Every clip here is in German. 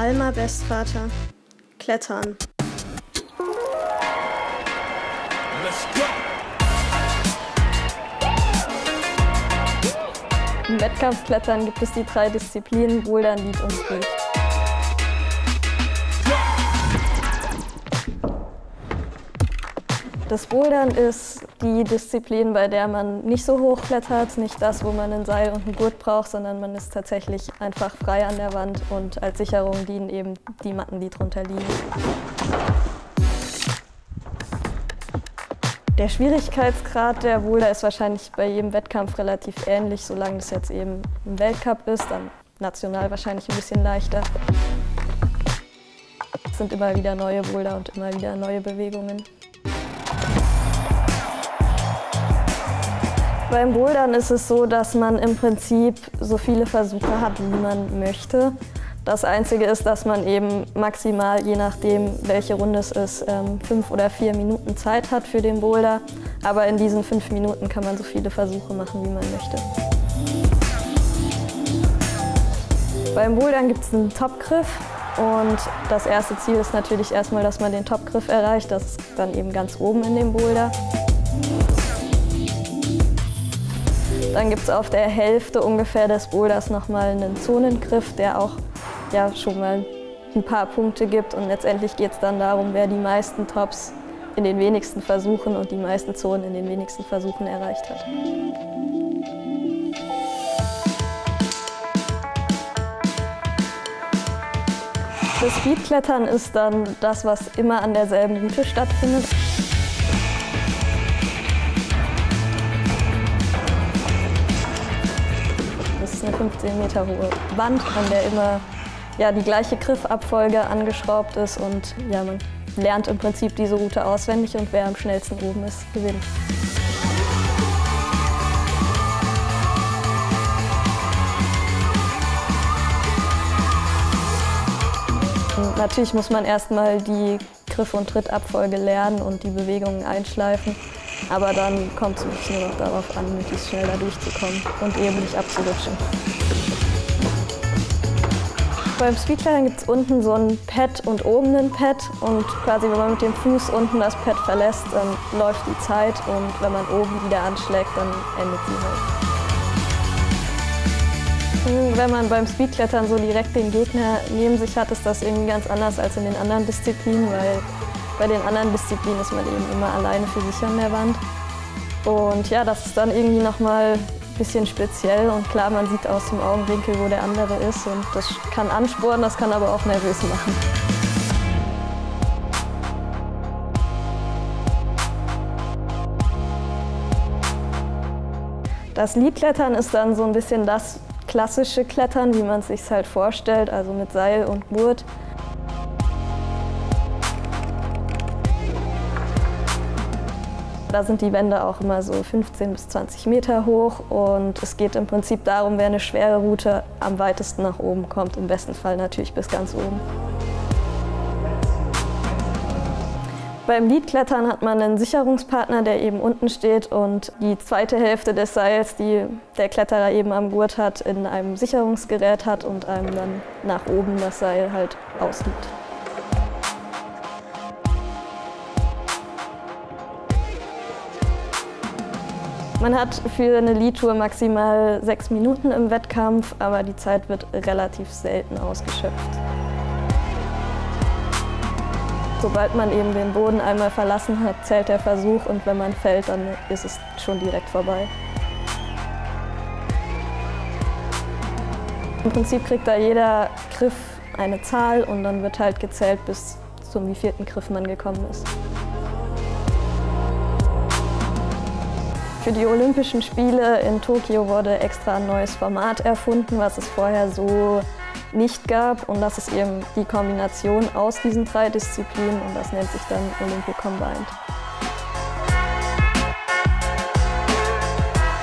Alma Westvater. Klettern. Let's go. Im Wettkampfklettern gibt es die drei Disziplinen Bouldern, Lead und Speed. Das Bouldern ist die Disziplin, bei der man nicht so hoch klettert, nicht das, wo man ein Seil und einen Gurt braucht, sondern man ist tatsächlich einfach frei an der Wand und als Sicherung dienen eben die Matten, die drunter liegen. Der Schwierigkeitsgrad der Boulder ist wahrscheinlich bei jedem Wettkampf relativ ähnlich, solange das jetzt eben ein Weltcup ist, dann national wahrscheinlich ein bisschen leichter. Es sind immer wieder neue Boulder und immer wieder neue Bewegungen. Beim Bouldern ist es so, dass man im Prinzip so viele Versuche hat, wie man möchte. Das Einzige ist, dass man eben maximal, je nachdem, welche Runde es ist, ähm, fünf oder vier Minuten Zeit hat für den Boulder. Aber in diesen fünf Minuten kann man so viele Versuche machen, wie man möchte. Beim Bouldern gibt es einen Topgriff und das erste Ziel ist natürlich erstmal, dass man den Topgriff erreicht. Das ist dann eben ganz oben in dem Boulder. Dann gibt es auf der Hälfte ungefähr des Boulders nochmal einen Zonengriff, der auch ja, schon mal ein paar Punkte gibt. Und letztendlich geht es dann darum, wer die meisten Tops in den wenigsten Versuchen und die meisten Zonen in den wenigsten Versuchen erreicht hat. Das Speedklettern ist dann das, was immer an derselben Route stattfindet. 15 Meter hohe Wand, an der immer ja, die gleiche Griffabfolge angeschraubt ist und ja, man lernt im Prinzip diese Route auswendig und wer am schnellsten oben ist, gewinnt. Natürlich muss man erstmal die Griff- und Trittabfolge lernen und die Bewegungen einschleifen. Aber dann kommt es wirklich nur noch darauf an, möglichst schnell da durchzukommen und eben nicht abzurutschen. Beim Speedklettern gibt es unten so ein Pad und oben ein Pad. Und quasi, wenn man mit dem Fuß unten das Pad verlässt, dann läuft die Zeit. Und wenn man oben wieder anschlägt, dann endet sie halt. Wenn man beim Speedklettern so direkt den Gegner neben sich hat, ist das irgendwie ganz anders als in den anderen Disziplinen, weil bei den anderen Disziplinen ist man eben immer alleine für sich an der Wand. Und ja, das ist dann irgendwie nochmal bisschen speziell und klar, man sieht aus dem Augenwinkel, wo der andere ist und das kann anspornen, das kann aber auch nervös machen. Das Liedklettern ist dann so ein bisschen das klassische Klettern, wie man es sich halt vorstellt, also mit Seil und Gurt. Da sind die Wände auch immer so 15 bis 20 Meter hoch und es geht im Prinzip darum, wer eine schwere Route am weitesten nach oben kommt, im besten Fall natürlich bis ganz oben. Beim Leadklettern hat man einen Sicherungspartner, der eben unten steht und die zweite Hälfte des Seils, die der Kletterer eben am Gurt hat, in einem Sicherungsgerät hat und einem dann nach oben das Seil halt ausgibt. Man hat für eine Lead-Tour maximal sechs Minuten im Wettkampf, aber die Zeit wird relativ selten ausgeschöpft. Sobald man eben den Boden einmal verlassen hat, zählt der Versuch und wenn man fällt, dann ist es schon direkt vorbei. Im Prinzip kriegt da jeder Griff eine Zahl und dann wird halt gezählt, bis zum wievielten Griff man gekommen ist. Für die Olympischen Spiele in Tokio wurde extra ein neues Format erfunden, was es vorher so nicht gab. Und das ist eben die Kombination aus diesen drei Disziplinen und das nennt sich dann Olympic Combined.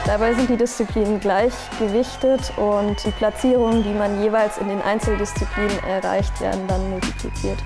Dabei sind die Disziplinen gleich gewichtet und die Platzierungen, die man jeweils in den Einzeldisziplinen erreicht, werden dann multipliziert.